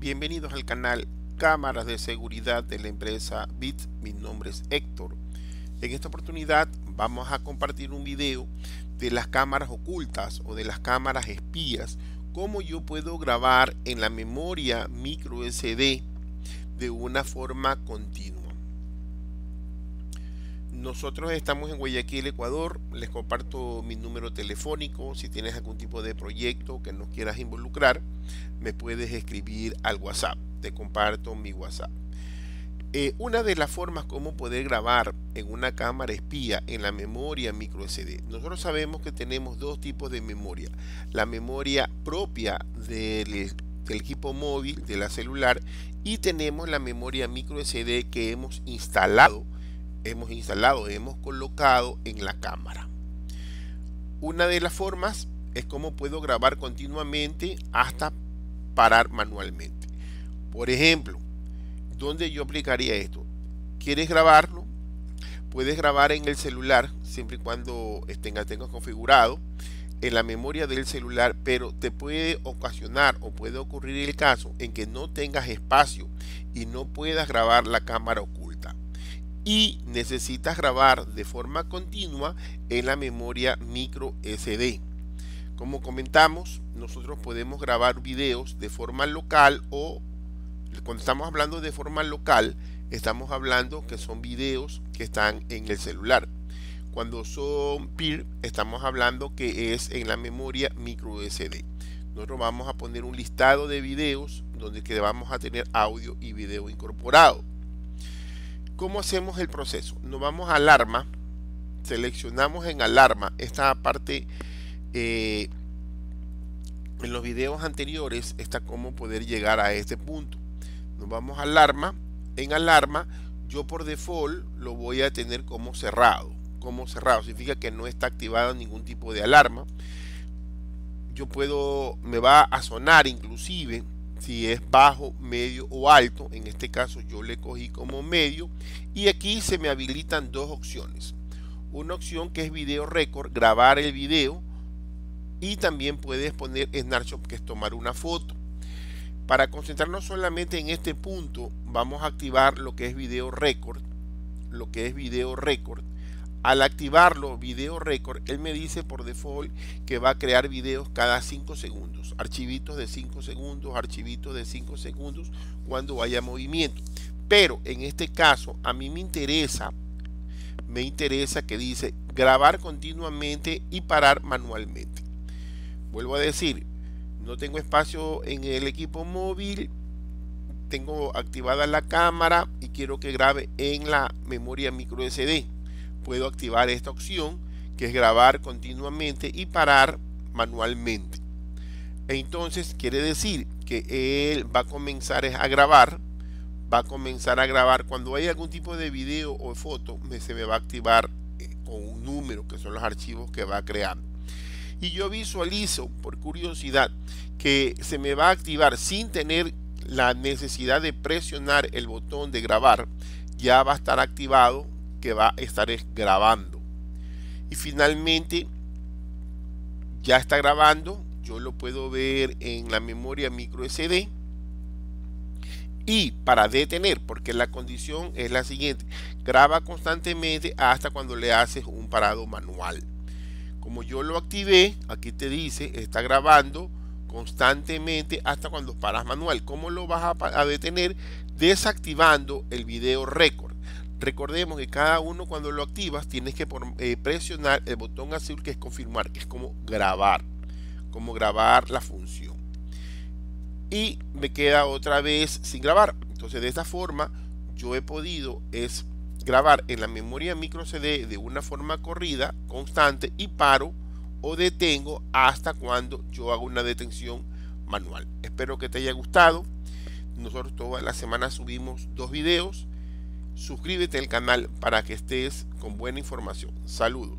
Bienvenidos al canal Cámaras de Seguridad de la empresa BIT. Mi nombre es Héctor. En esta oportunidad vamos a compartir un video de las cámaras ocultas o de las cámaras espías. Cómo yo puedo grabar en la memoria micro SD de una forma continua. Nosotros estamos en Guayaquil, Ecuador. Les comparto mi número telefónico. Si tienes algún tipo de proyecto que nos quieras involucrar, me puedes escribir al WhatsApp. Te comparto mi WhatsApp. Eh, una de las formas como poder grabar en una cámara espía en la memoria micro SD. Nosotros sabemos que tenemos dos tipos de memoria. La memoria propia del, del equipo móvil, de la celular, y tenemos la memoria micro SD que hemos instalado hemos instalado, hemos colocado en la cámara. Una de las formas es cómo puedo grabar continuamente hasta parar manualmente. Por ejemplo, ¿dónde yo aplicaría esto? ¿Quieres grabarlo? Puedes grabar en el celular siempre y cuando tengas, tengas configurado en la memoria del celular, pero te puede ocasionar o puede ocurrir el caso en que no tengas espacio y no puedas grabar la cámara y necesitas grabar de forma continua en la memoria micro SD. Como comentamos, nosotros podemos grabar videos de forma local o cuando estamos hablando de forma local, estamos hablando que son videos que están en el celular. Cuando son peer, estamos hablando que es en la memoria micro SD. Nosotros vamos a poner un listado de videos donde que vamos a tener audio y video incorporado. ¿Cómo hacemos el proceso? Nos vamos a alarma, seleccionamos en alarma esta parte. Eh, en los videos anteriores está cómo poder llegar a este punto. Nos vamos a alarma. En alarma, yo por default lo voy a tener como cerrado. Como cerrado significa que no está activado ningún tipo de alarma. Yo puedo, me va a sonar inclusive si es bajo, medio o alto. En este caso yo le cogí como medio. Y aquí se me habilitan dos opciones. Una opción que es video récord, grabar el video. Y también puedes poner snapshot, que es tomar una foto. Para concentrarnos solamente en este punto, vamos a activar lo que es video récord. Lo que es video récord al activarlo video record él me dice por default que va a crear videos cada 5 segundos archivitos de 5 segundos archivitos de 5 segundos cuando haya movimiento. Pero en este caso a mí me interesa me interesa que dice grabar continuamente y parar manualmente. Vuelvo a decir no tengo espacio en el equipo móvil tengo activada la cámara y quiero que grabe en la memoria micro SD puedo activar esta opción que es grabar continuamente y parar manualmente. Entonces quiere decir que él va a comenzar a grabar, va a comenzar a grabar cuando hay algún tipo de video o foto, se me va a activar eh, con un número que son los archivos que va creando. Y yo visualizo por curiosidad que se me va a activar sin tener la necesidad de presionar el botón de grabar, ya va a estar activado que va a estar grabando. Y finalmente ya está grabando. Yo lo puedo ver en la memoria micro SD. Y para detener, porque la condición es la siguiente, graba constantemente hasta cuando le haces un parado manual. Como yo lo activé, aquí te dice, está grabando constantemente hasta cuando paras manual. ¿Cómo lo vas a, detener? Desactivando el video récord. Recordemos que cada uno cuando lo activas tienes que eh, presionar el botón azul que es confirmar, que es como grabar, como grabar la función. Y me queda otra vez sin grabar. Entonces de esta forma yo he podido es grabar en la memoria micro CD de una forma corrida, constante y paro o detengo hasta cuando yo hago una detención manual. Espero que te haya gustado. Nosotros toda la semana subimos dos videos suscríbete al canal para que estés con buena información. Saludos.